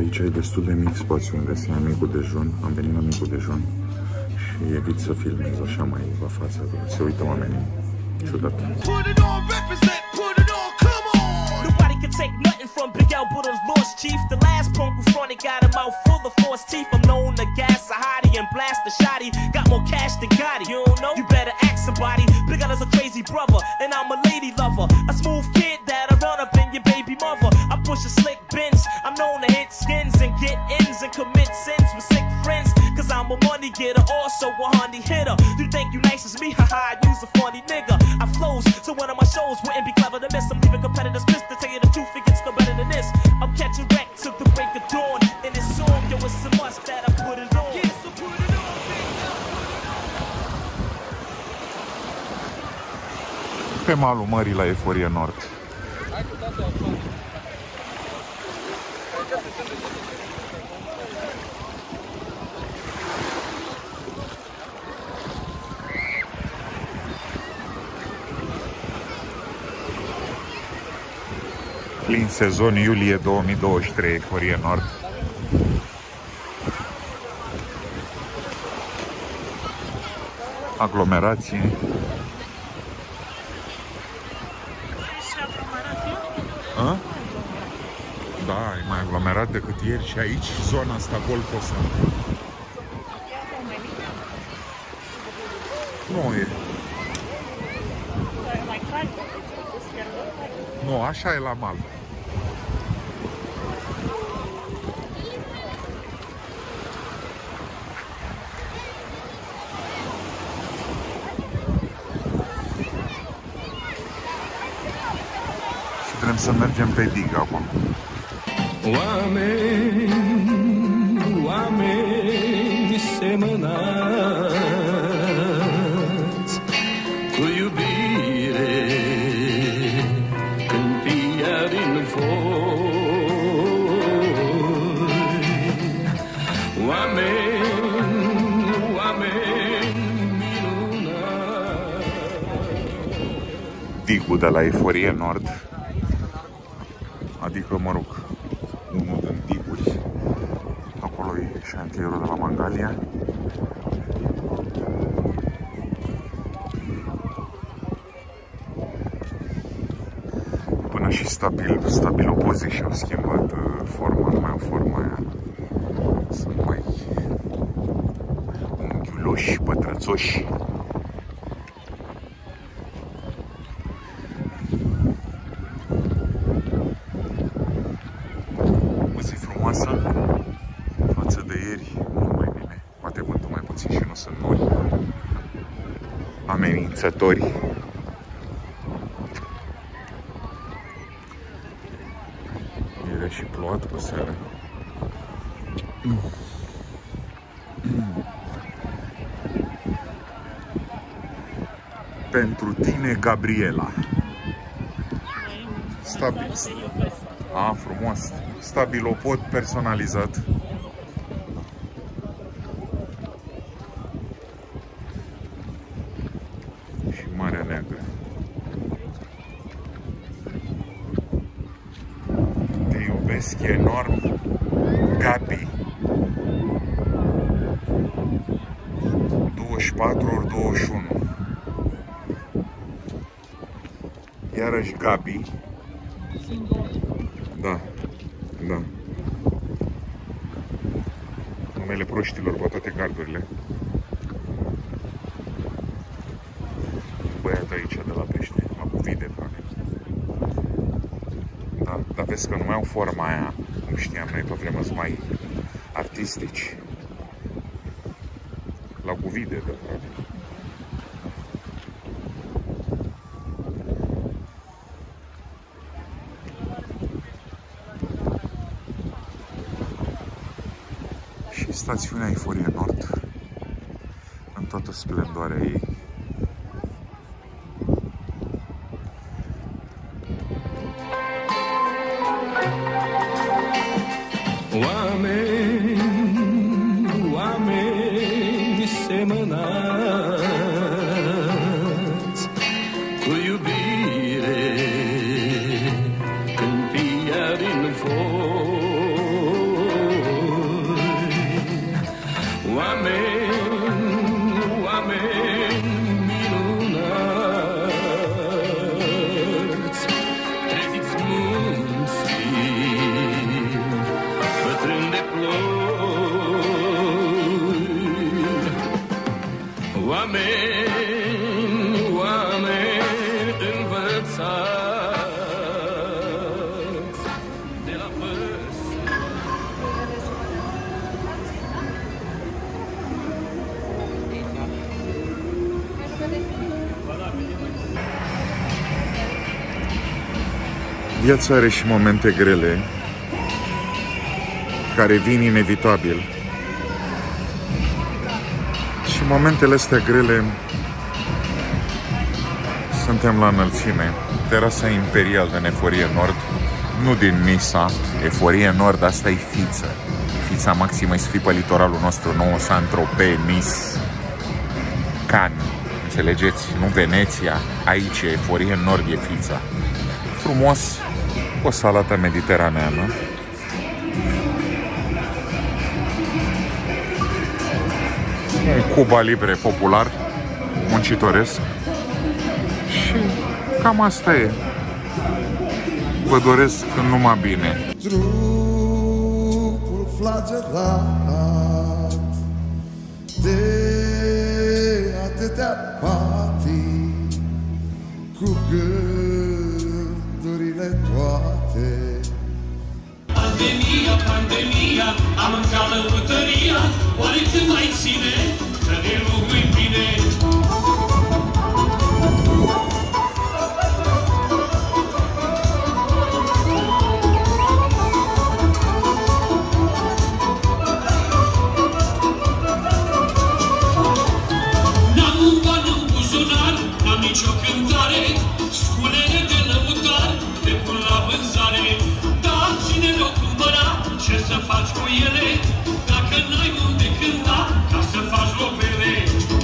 Aici e destul de mic spațiu unde se ia micul dejun. Am venit la micul dejun și evit să filmez așa mai la față. Se uită oamenii ciudat. Put it on, represent, put it on, come on. Nobody can take nothing from Big L but those lost chief. The last punk who fronted got a mouth full of false teeth. I'm known to gas a hottie and blast a shotty. Got more cash than Gotti. You don't know? You better ask somebody. Big L is a crazy brother, and I'm a lady lover. A smooth kid that'll run up in your baby mother. I push a slick Benz. I'm known to hit skins and get ins and commit sins with sick friends. Cause I'm a money getter, also a honey hitter. You think you nice as me? Haha, I use a funny nigga. I flows, so one of my shows wouldn't be clever to miss. I'm leaving competitors pissed to tell you the truth, it gets no better than this. I'm catching wreck till the break of dawn. And this song, yo, it's a must that I put it on. Yeah, so put it on, Pe malul mării la Eforie Nord. Plin sezon iulie 2023 Eforie Nord. Aglomerație. A? Da, e mai aglomerat decât ieri și aici zona asta golfosă. Nu e. Nu, așa e la mal. Să mergem pe dig acum. Oameni, oameni semănați cu iubire câmpia din foi. Oameni, oameni minunați. digul de la Eforie Nord, adică, mă rog, unul din diguri. Acolo e șantierul de la Mangalia. Până și stabil, stabil opoziție și au schimbat uh, forma, nu mai au forma aia. Sunt mai unghiuloși, pătrățoși. O zi frumoasă față de ieri, mult mai bine. Poate vântul mai puțin și nu sunt nori amenințători. Era și plouat pe seară. Pentru tine, Gabriela. Stabil. A, frumos. Stabilopod personalizat. Și Marea Neagră. Te iubesc enorm, Gabi. 24 ori 21. Iarăși Gabi. Da, da. Numele proștilor pe toate gardurile. Băiatul aici de la pește, mă cu vide, fac. Da, dar vezi că nu mai au forma aia, cum știam noi pe vremea sunt mai artistici. La cuvide, de frate. și stațiunea Eforie Nord în toată splendoarea ei. Viața are și momente grele care vin inevitabil. Și momentele astea grele suntem la înălțime. Terasa Imperial de Neforie Nord, nu din Nisa, Eforie Nord, asta e fiță. Fița maximă e să fii pe litoralul nostru, nou Saint-Tropez, Nice, Cannes. Înțelegeți? Nu Veneția, aici e Eforie Nord, e fița. Frumos, o salată mediteraneană. Un Cuba Libre popular, muncitoresc. Și cam asta e. Vă doresc numai bine. trupul flagelat de atâtea patii cu gândurile Pandemia, pandemia, am mâncat lăutăria, oare când mai ține, că ne rugăm bine. N-am un ban în buzunar, n-am nicio cântare, sculele de lăutar, de pun la vânzare. Ele, dacă n-ai unde cânta, ca să faci lopele.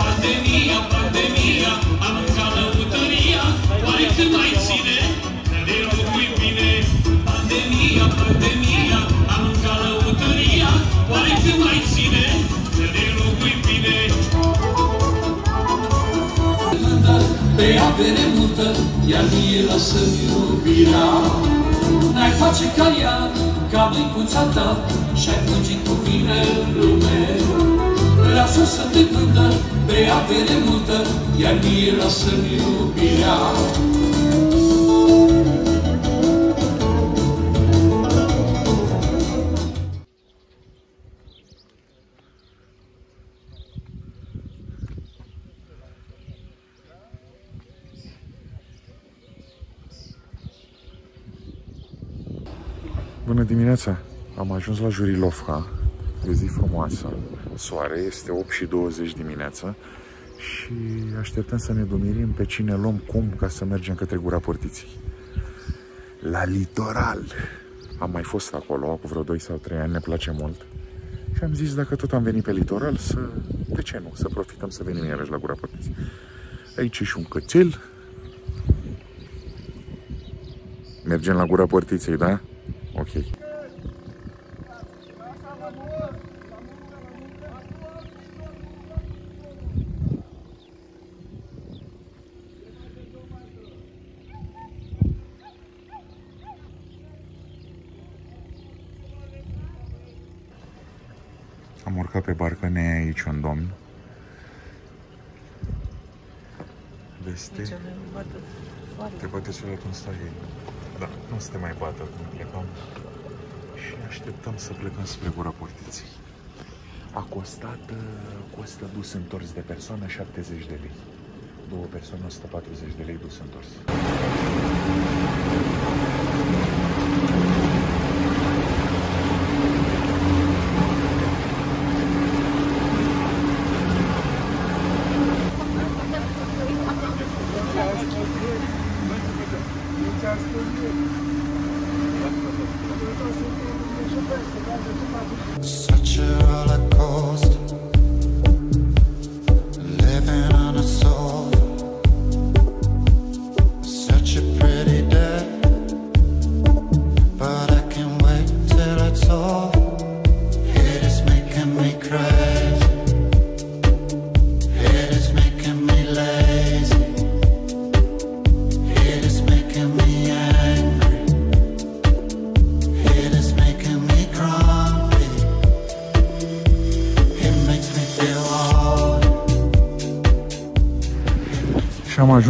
Pandemia, pandemia, am mâncat lăutăria, oare când mai ține, că ne rugui bine. Pandemia, pandemia, am mâncat lăutăria, oare când mai ține, că ne rugui bine. Pe avere multă, iar mie lasă-mi iubirea. N-ai face ca ea, ca măicuța ta, și-ai fugi cu mine în lume. Lasă să te vândă, pe avere multă, iar mie lasă-mi iubirea. Bună dimineața! Am ajuns la Jurilovka, e zi frumoasă, soare, este 8 și 20 dimineața și așteptăm să ne dumirim pe cine luăm cum ca să mergem către gura portiții. La litoral! Am mai fost acolo, acum vreo 2 sau 3 ani, ne place mult. Și am zis, dacă tot am venit pe litoral, să, de ce nu, să profităm să venim iarăși la gura portiții. Aici e și un cățel. Mergem la gura portiței, da? Ok. Am urcat pe barcă, ne e aici un domn. Veste. Te poate să cum stai ei. Da, nu se te mai bată când plecăm. Și așteptăm să plecăm spre gura portiței. A costat, uh, costă dus întors de persoană 70 de lei. Două persoane 140 de lei dus întors.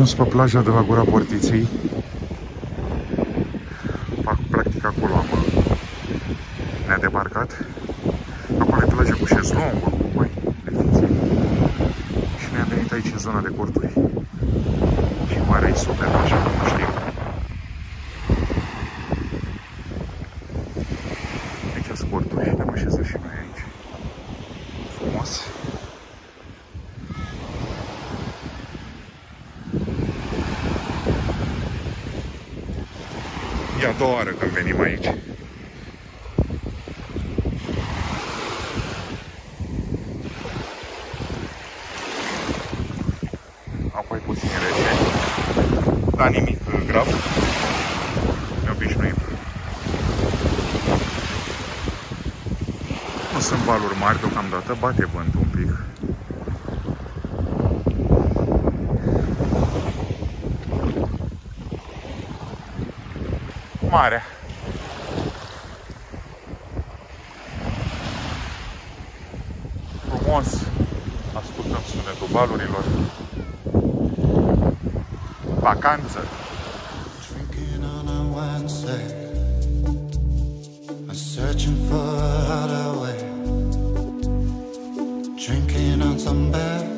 Ajuns pe plaja de la Gura Portiței. Pac- Practic acolo am ne-a debarcat. Acolo e plaja cu șezlong, cu mai lefițe. Și ne-am venit aici în zona de corturi. Și marea e super, așa cum știm. Aici sunt corturi și ne-am așezat și noi aici. Frumos. E a doua oară când venim aici. Apoi puțin rece, dar nimic uh, grav. Ne obișnuim. Nu sunt valuri mari deocamdată, bate vântul un pic. Marea. Frumos. Ascultăm sunetul valurilor. Vacanță. Drinking on a Wednesday, I'm searching for a hideaway. Drinking on some beers,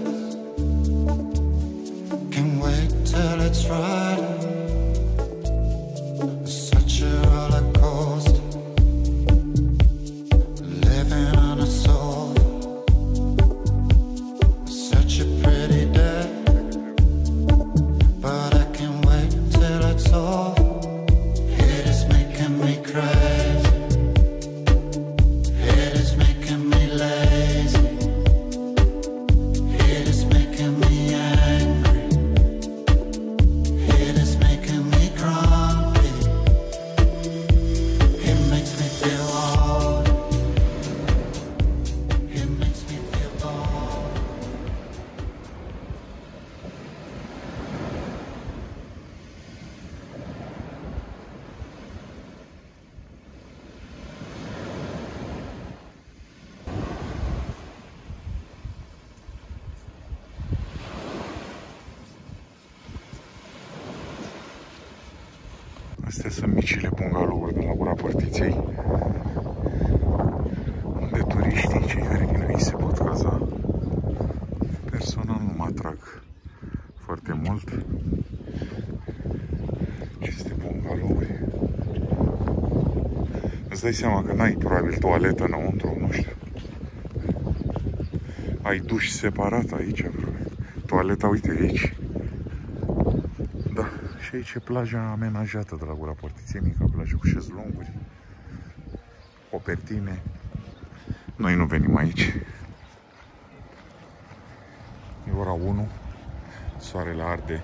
Astea sunt micile bungalouri de la gura portiței. Unde turiștii, cei care vin aici, se pot caza. Personal nu mă atrag foarte mult. Aceste bungalouri. Îți dai seama că n-ai probabil toaletă înăuntru, nu știu. Ai duș separat aici, probabil. Toaleta, uite, e aici. Da, și aici e plaja amenajată de la Gura Portiței, mica plajă cu șezlonguri, copertine. Noi nu venim aici. E ora 1, soarele arde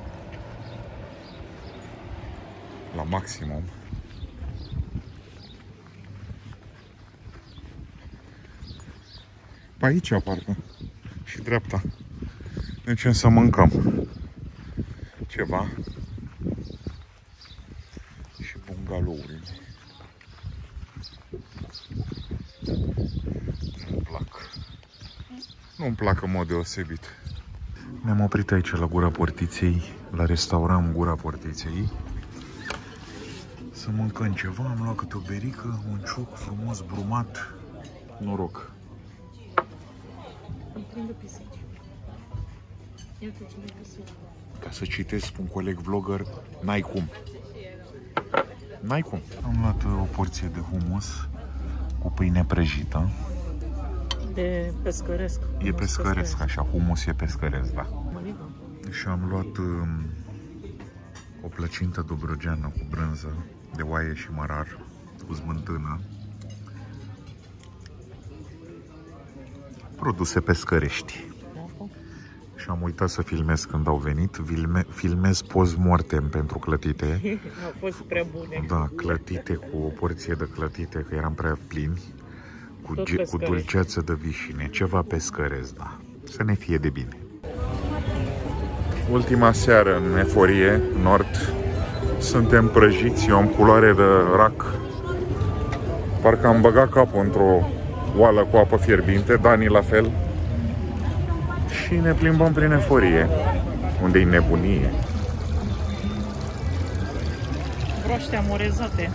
la maximum. Pe aici, parcă, și dreapta. Deci să mâncăm ceva și bungalourile. Nu-mi plac. Nu-mi plac în mod deosebit. Ne-am oprit aici la Gura Portiței, la restaurant Gura Portiței. Să mâncăm ceva, am luat câte o berică, un cioc frumos brumat. Noroc. Îmi prinde pisici. Iată ce mi pisici. Ca să citesc un coleg vlogger, n-ai cum. N-ai cum. Am luat uh, o porție de hummus cu pâine prăjită. De pescăresc. E pescăresc, așa, humus e pescăresc, da. Mănivă. Și am luat um, o plăcintă dobrogeană cu brânză de oaie și mărar cu smântână. Produse pescărești. Și am uitat să filmez când au venit. Filme, filmez post-mortem pentru clătite. Au fost prea bune. Da, clătite cu o porție de clătite, că eram prea plini. Cu, Tot ge- cu pescăresc. dulceață de vișine. Ceva pescăresc, da. Să ne fie de bine. Ultima seară în Eforie, Nord, suntem prăjiți, eu am culoare de rac. Parcă am băgat capul într-o oală cu apă fierbinte, Dani la fel. Și ne plimbăm prin Eforie. unde e nebunie. Broaște amorezate.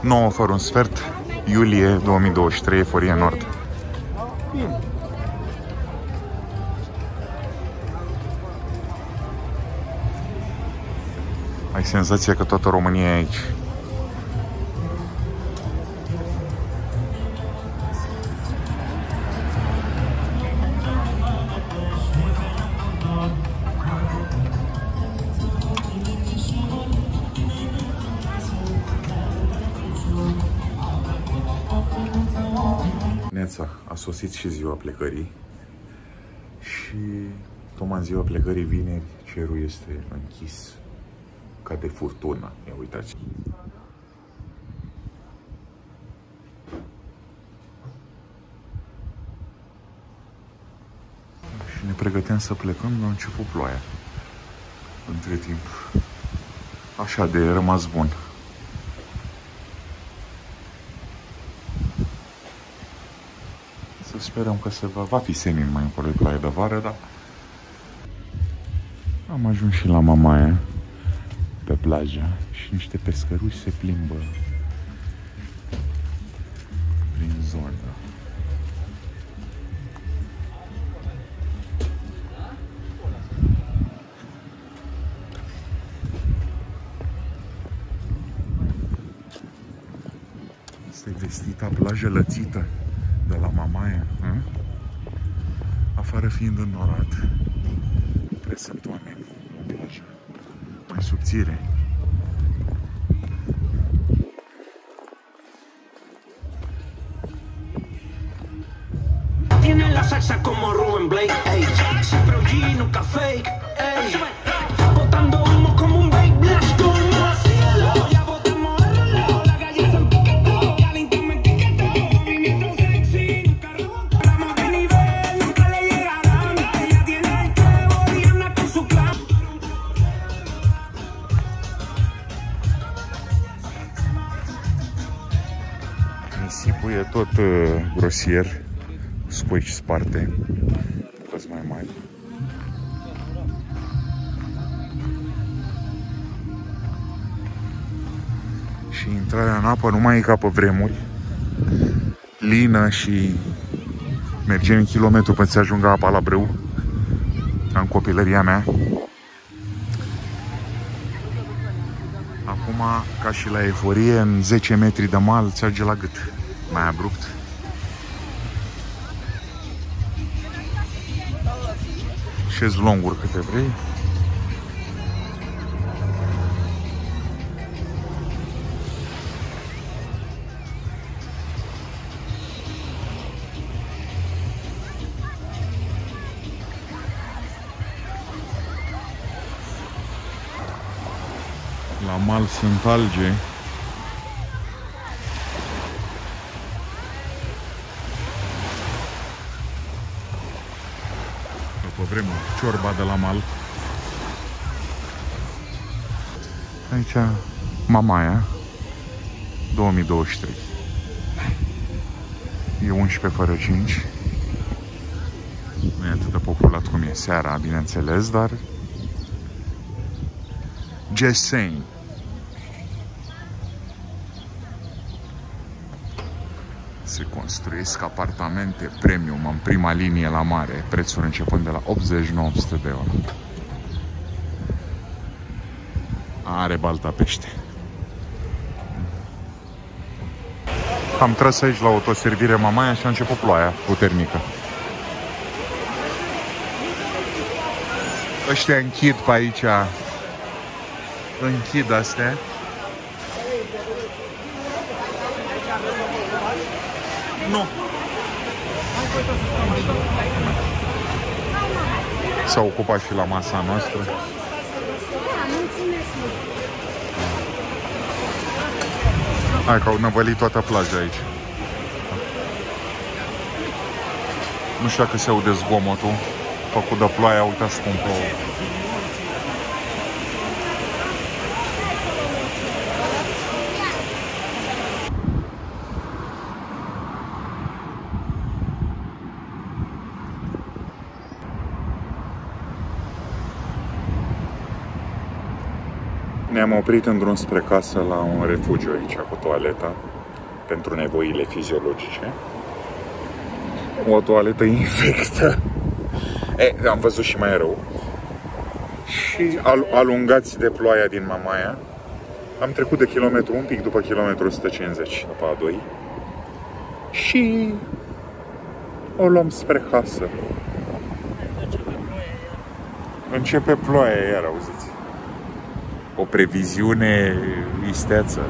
Nouă fără un sfert, iulie 2023, Eforie Nord. Ai senzația că toată România e aici. Sosit și ziua plecării și tocmai în ziua plecării vineri cerul este închis ca de furtună. Ia uitați. Și ne pregăteam să plecăm, dar a început ploaia. Între timp. Așa de rămas bun. Să sperăm că se va, va fi senin mai încolo de ploaie de vară, dar am ajuns și la Mamaia pe plajă și niște pescăruși se plimbă prin zonă. Asta e vestita plajă lățită de la Mamaia. Hă? Afară fiind înnorat, trebuie sunt oameni în plajă mai subțire. Tiene la salsa como Rubén Blake, ey. Siempre OG, nunca fake, ey. Nisipul e tot uh, grosier, scoici sparte, toți mai mari. Și intrarea în apă nu mai e ca pe vremuri, lină și mergem kilometru până se ajungă apa la brâu, ca în copilăria mea. Acum, ca și la euforie, în 10 metri de mal, ți la gât. Mai abrupt. Șezlonguri câte vrei. La mal sunt alge. După vremuri, ciorba de la mal. Aici, Mamaia, 2023. E 11 fără 5. Nu e atât de populat cum e seara, bineînțeles, dar Just saying. Se construiesc apartamente premium în prima linie la mare, prețuri începând de la 80-900 de euro. Are balta pește. Am tras aici la autoservire Mamaia și a început ploaia puternică. Ăștia închid pe aici închid astea. Nu. S-a ocupat și la masa noastră. Hai că au năvălit toată plaja aici. Nu știu dacă se aude zgomotul făcut de ploaia, uitați cum plouă. Ne-am oprit în drum spre casă la un refugiu aici cu toaleta pentru nevoile fiziologice. O toaletă infectă. E, am văzut și mai rău. Și al, alungați de ploaia din Mamaia, am trecut de kilometru un pic după kilometru 150, după A2. Și o luăm spre casă. Începe ploaia iar, auziți. O previziune isteață.